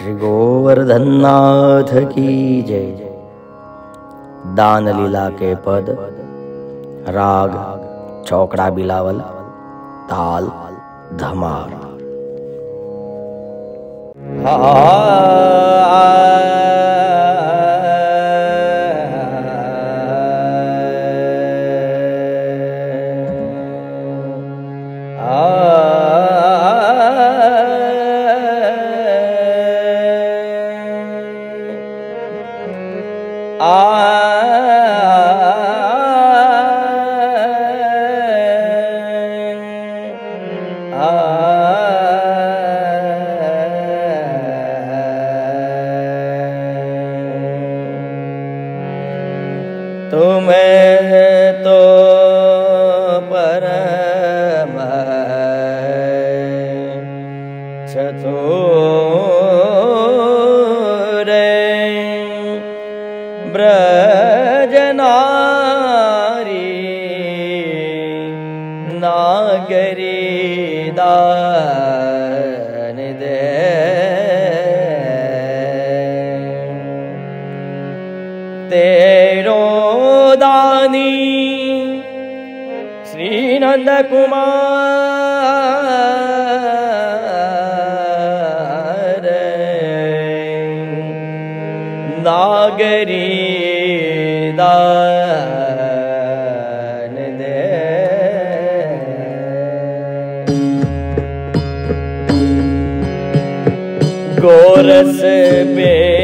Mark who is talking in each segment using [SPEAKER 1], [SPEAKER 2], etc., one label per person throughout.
[SPEAKER 1] श्री गोवर्धननाथ की जय। जय दान लीला के पद राग चौकड़ा बिलावल ताल धमार तुम्हें तो ब्रजनारी नागरी तेरो दानी श्रीनंद कुमार नागरी गोरस बेचन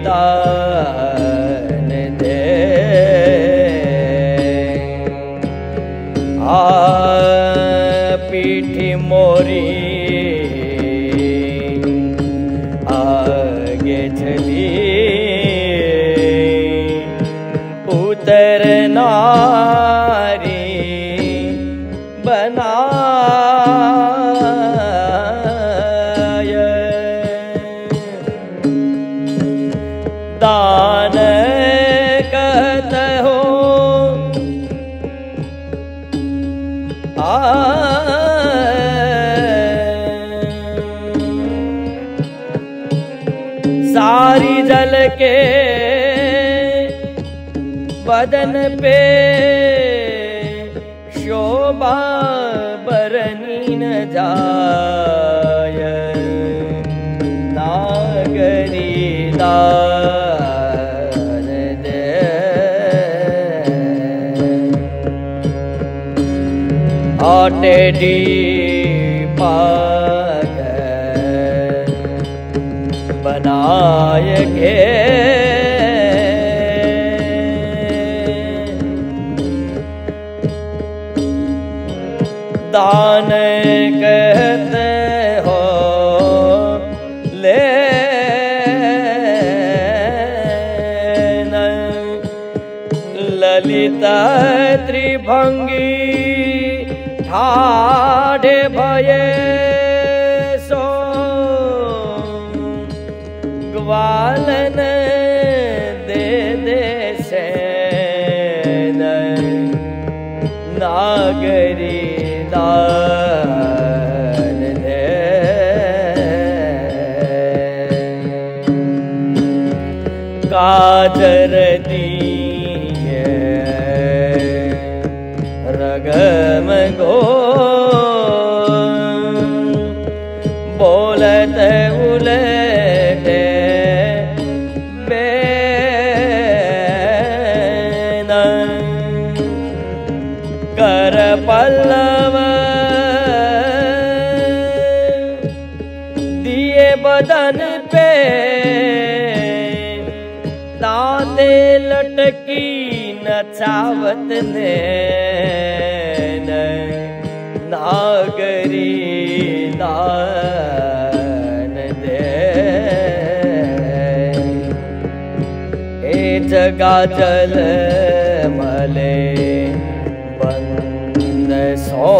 [SPEAKER 1] दान दे आ पीठी मोरी आगे चली। उतर के बदन पे शोभा बरनी न जाय नागरी दान दे। आटेडी बनाय के दान काजर रगम गो बोलत उलटे बेन। कर पल्लव दिए बदन पे ताते लटकी न लचावत ने नागरी दान दे। ए जगा जल मले बंद सो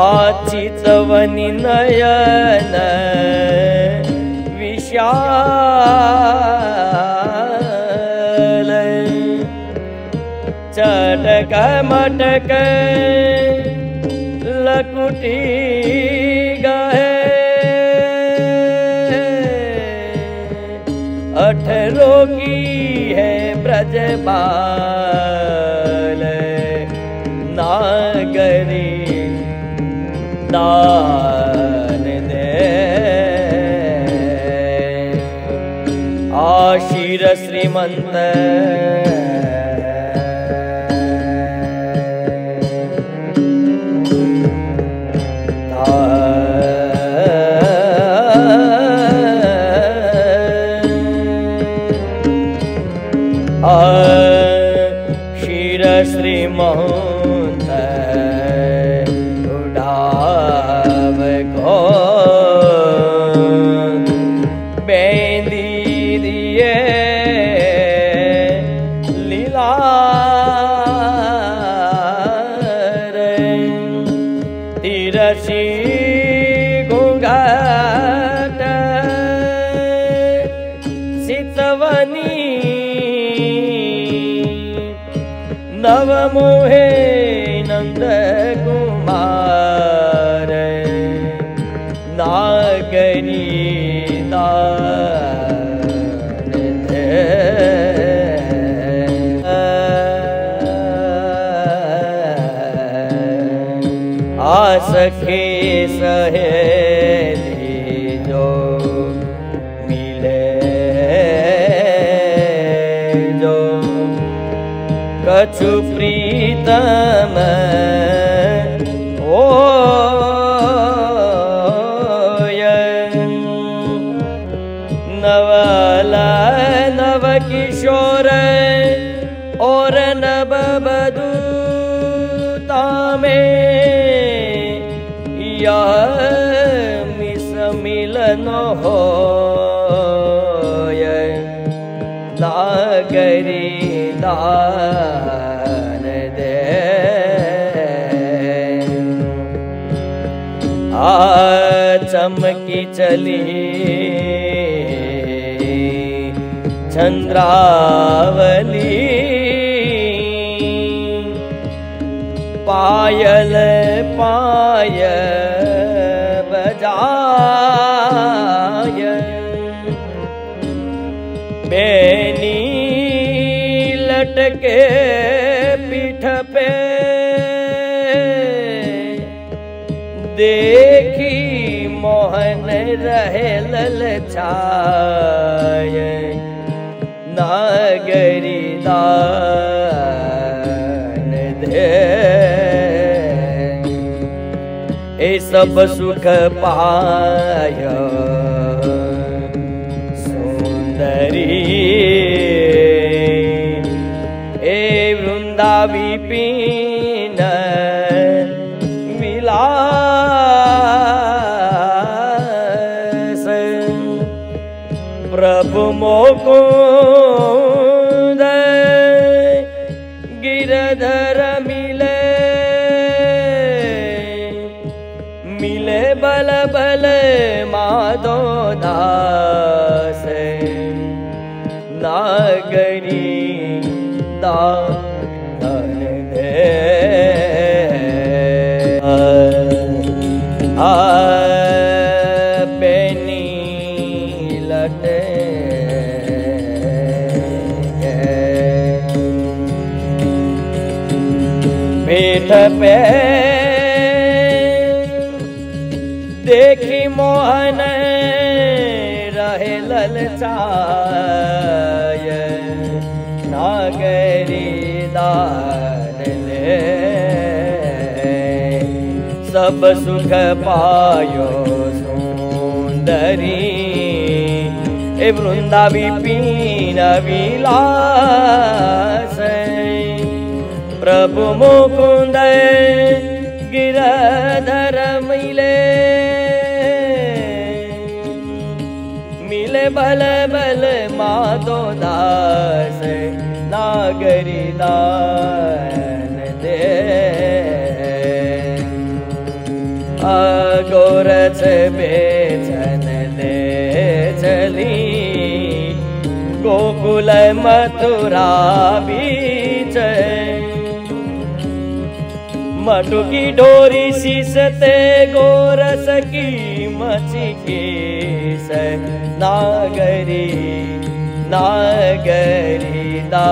[SPEAKER 1] आचितवनि नयन मटक लकुटी गए अठरों की है ब्रजबाल नागरी दान दे। आशीर श्रीमंत मोहे नंद कुमार। नागरी दान दे आ सखे सहेली कछु प्रीतम ओ नवला नव किशोर और नव बधूता में यह मिस मिलन हो नागरी दान चमकी चली। चंद्रावली। पायल पाय बजाय। बेनी लटके देखी मोहन रहे ललचाय नागरी दान दे। ए सब सुख पाय। सुंदरी। ए वृंदावी पीन प्रभु मोकुंद गिरधर मिले मिले बल बल माधो दास नागरी दान पीठ पे देखी मोहन रहे ललचाय नागरी दान ले। सब सुख पायो सुंदरी। ए वृंदावी पी दीन विलास प्रभु मुकुंद गिरधर मिले। मिले बल बल माधो दास नागरी दे। अगोरच बेचन ले चली गोकुल मथुरा बीच मटुकी डोरी शीसते गोरस की केस नागरी नागरी दा